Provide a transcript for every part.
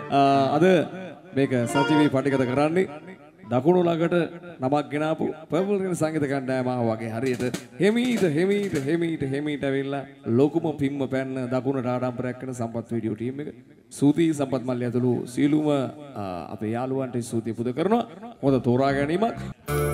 අද මේක සජීවී පටිගත කරන්නේ දකුණු ළඟට නමක් ගෙනාපු පර්පල් කියන සංගීත කණ්ඩායම වගේ හරියට හෙමීට හෙමීට හෙමීට හෙමීට ඇවිල්ලා ලොකුම පිම්ම පැන්න දකුණට ආඩම්බරයක් කරන සම්පත් වීඩියෝ ටීම් එක. සූති සම්පත් මල්ලි ඇතුළු සීලුම අපේ යාළුවන්ට ස්තුතිය පුද කරනවා. හොඳ තෝරා ගැනීමක්.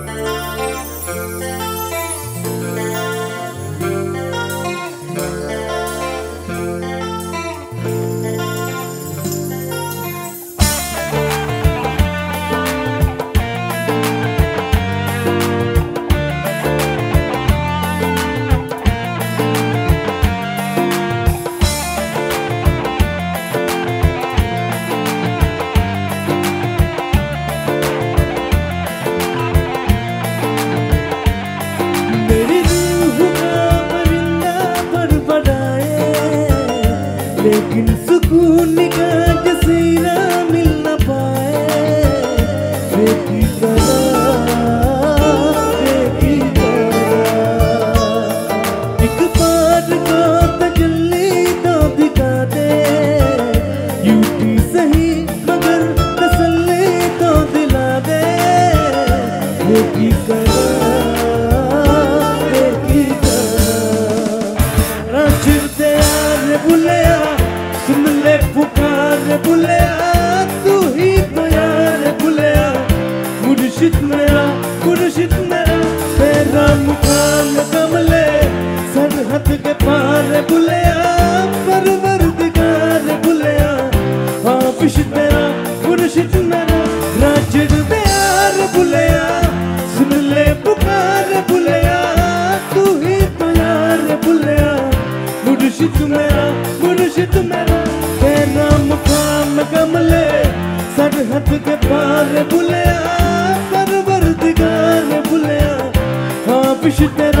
लेकिन सुकून ले पुकार बुलिया तू ही तो यार बुलिया मुर्शिद मेरा मुर्शिद मेरा। तेरा मुकाम कमले सरहद के पार बुलिया परवर दिगार बुलिया हाफिश तेरा मुर्शिद मेरा राजड़ प्यार बुलिया सुन ले पुकार बुलिया सरहद के पार बुलिया परवर दिगार हाँ हाफिश तेरा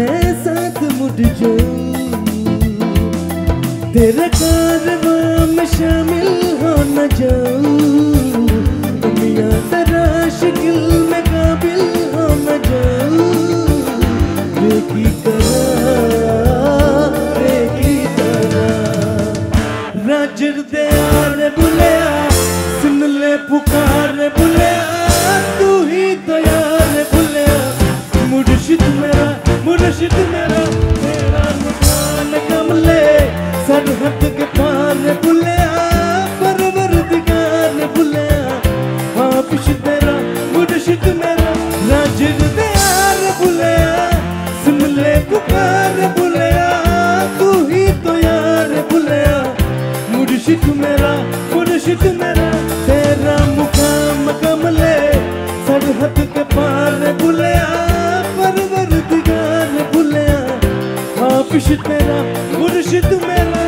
ले पुकार तू ही तो यार बुलिया मुर्शिद मेरा मुर्शिद मेरा, तेरा मुकान कमले सरहद के पार बुलिया परवर दिगार बुलिया हाफिश तेरा मुर्शिद मेरा, राजर दे यार सुन ले पुकार बुलिया सरहद के पार भुलया परवर बुलिया। हाफिश तेरा मुर्शिद मेरा